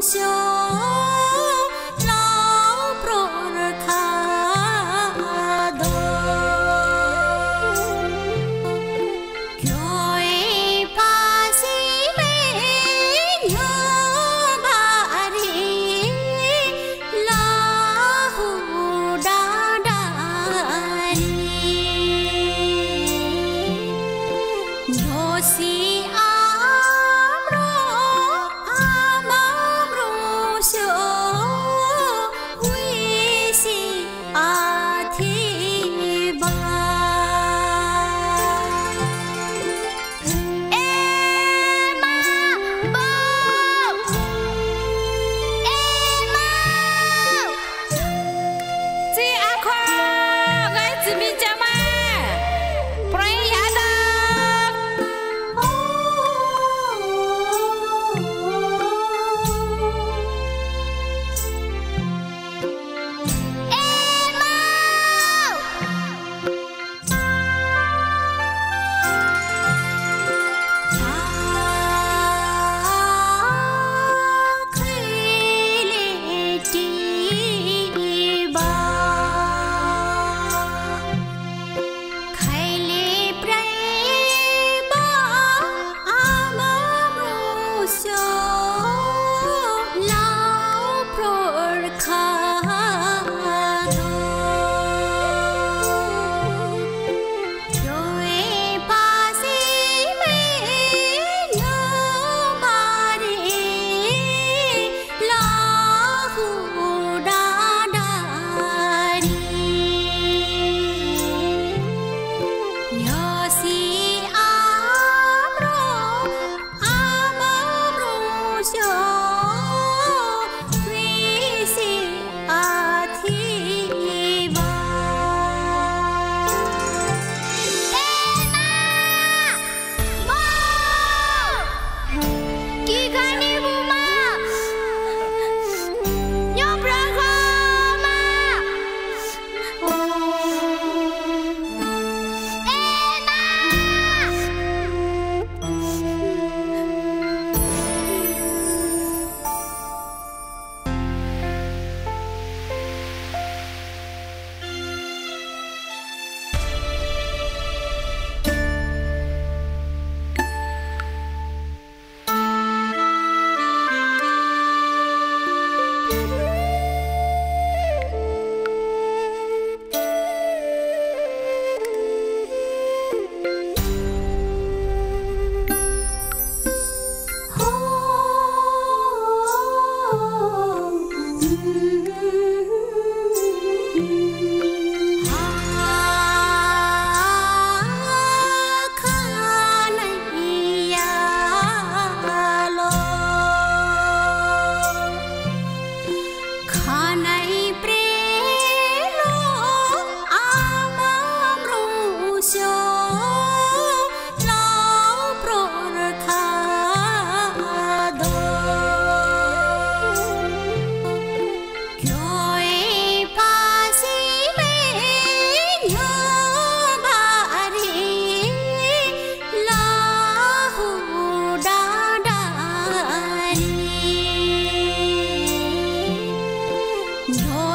休。